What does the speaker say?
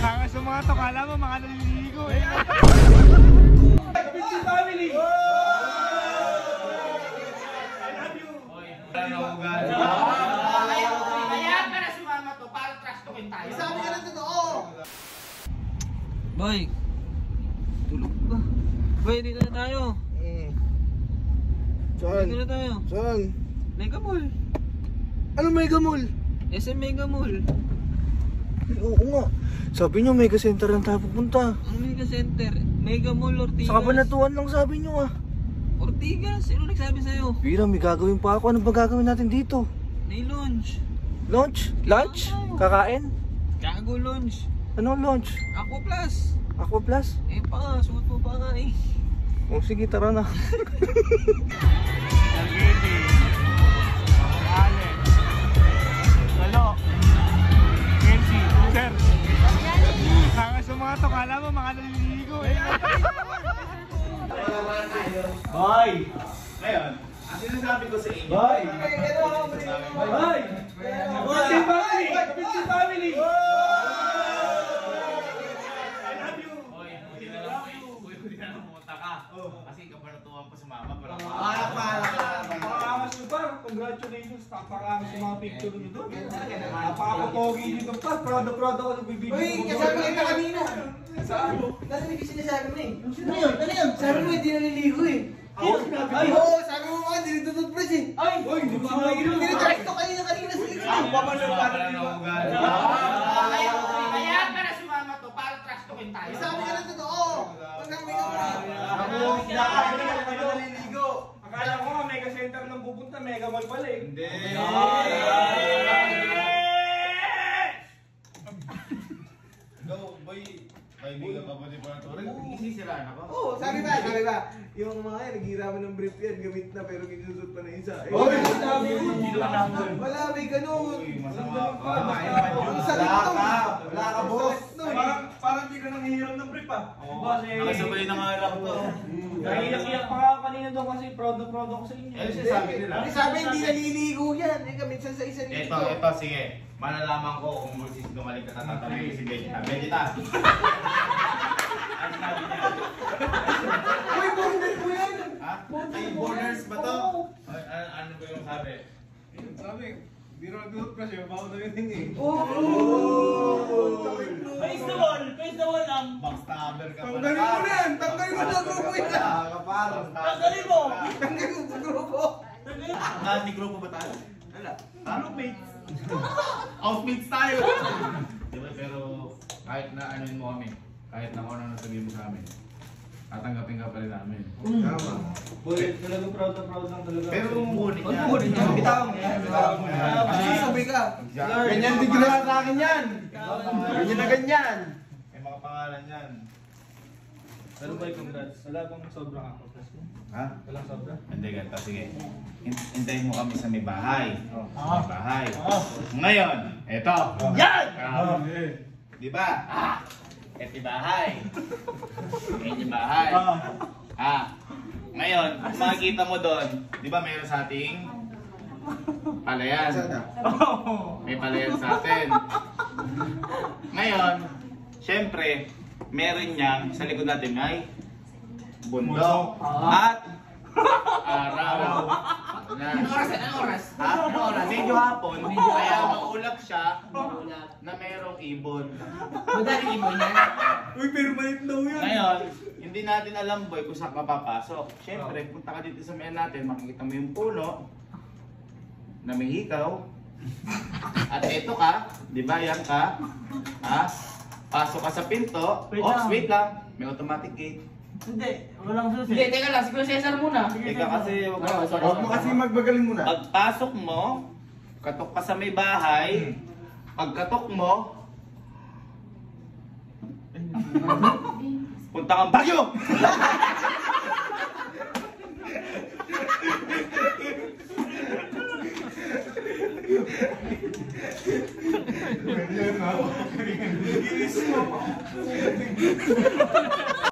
Kaya sa mga to, kala mo mga naliligo eh. Family! Kaya ka na sumama to para trash talkin tayo. Sabi ka na totoo! Boy! Tulog ba? Boy, dito na tayo. Dito Saan? na tayo. Saan? Mega Mall. Ano Mega Mall? SM Mega Mall. Oo nga. Sabi niyo Mega Center lang tayo pupunta. Mega Center. Mega Mall Ortigas. Sa kabanatuan lang sabi niyo ah. Ortigas? Sino nagsabi sa'yo? Pira, may gagawin pa ako. Ano ba gagawin natin dito? May lunch. Lunch? Lunch? Kakain? Gago lunch. Anong lunch? Ako plus. Aqua Plus? Eh pa, suot mo pa nga eh. O sige, tara na. To, kala mo mga naliligo eh. Boy! Ngayon, ang sinasabi ko sa inyo, Boy! Boy! Boy! Family! Kapit family! Pumunta ka. Kasi kabanatuan pa sa mama, pero Napakaangas nyo pa. Congratulations. Napakaangas yung mga picture nyo doon. Napakapogi nyo pa. Proud na proud ako nagbibigay. Uy, kasama kita kanina. Saan? Narinig ko sinasabi mo eh. Ano yun? Ano yun? Sabi mo hindi naliligo eh. Ako sinabi ko. oo, sabi mo mga hindi tututbrush eh. Ay! Hindi mo sinabi Hindi na ko kanina kanina sa Ang papalo para na ugali. Kaya, ka na sumama to para trash talkin tayo. Sabi ka na totoo. Pag kami ka Ako, kinakain ka na kayo naliligo. Ko lang pupunta, mega mall pala eh. Hindi. Go, boy. Kaibigan ka ba ni Panaturan? Isisiraan ako. Oo, sabi ba, sabi ba, yung mga yan, naghihiraman ng brief yan, gamit na pero ginususot pa na isa. Eh, Oy, sabi mo, hindi naman ako. Wala, may ganun. Uy, masama ka. Ang sakit to. Wala ka, boss. Parang, parang di ka nang hihiram ng brief ah. Boss, eh. Nakasabay na nga lang to. Naiiyak-iyak pa nga kanina doon kasi proud na proud ako sa inyo. Eh, sinasabi nila. Hindi sabi, hindi naliligo yan. Eh, minsan sa isa Ito, ito, sige. Malalaman ko kung mulsis gumaling ka tatatabi si Vegeta. Vegeta! Ang sabi niya. Uy, border mo yan. Ha? Ay, borders ba to? Ay, ano, ano ba yung sabi? Sabi, biro toothbrush eh, bago na yun eh. Oh! Face the wall, face the wall lang. Backstabber ka pala. Tanggalin mo na yan. Tanggalin mo na grupo yan. Pa. Tanggalin mo. Tanggalin mo sa grupo. Ah, di grupo ba tayo? Wala. Groupmates. Outmates tayo. diba, pero kahit na anuin mo kami, kahit na kung ano nasabihin mo sa amin, tatanggapin ka pa rin namin. Tama. Boy, talaga proud na proud lang talaga. Pero kung kukunin niya. Kukunin niya. Bitaw mo. Bitaw mo yan. Kasi sabi ka. Ganyan din ginawa sa akin yan. Ganyan na ganyan. May mga pangalan yan. Pero boy, congrats. Wala bang sobrang ako. Ha? Walang sobra. Hindi, ganito. Sige. Hin- Hintayin mo kami sa may bahay. Oh. Sa may bahay. Ngayon, eto. Yan! Di ba? Ah! Eto yung bahay. Yan yung bahay. Ah. Ngayon, kung makikita mo doon, di ba mayroon sa ating palayan? May palayan sa atin. Ngayon, syempre, meron niyang sa likod natin ay bundok at araw. Na, Anong oras? Anong oras? ha? Anong oras? Medyo hapon, kaya maulap siya na merong ibon. Madaling ibon yan. Uy, permanent daw yan. Ngayon, hindi natin alam boy kung saan ka papasok. Siyempre, punta ka dito sa mayan natin, makikita mo yung puno na may hikaw. At eto ka, di ba, yan ka. Ha? Pasok ka sa pinto. Wait Oops, lang. wait lang. May automatic gate. Hindi, walang susi. Hindi, teka lang. Siguro Cesar muna. Teka kasi, wag Oh, sorry, Huwag mo kasi magbagaling muna. Pagpasok mo, katok ka sa may bahay. Pagkatok mo, punta kang Bagyo!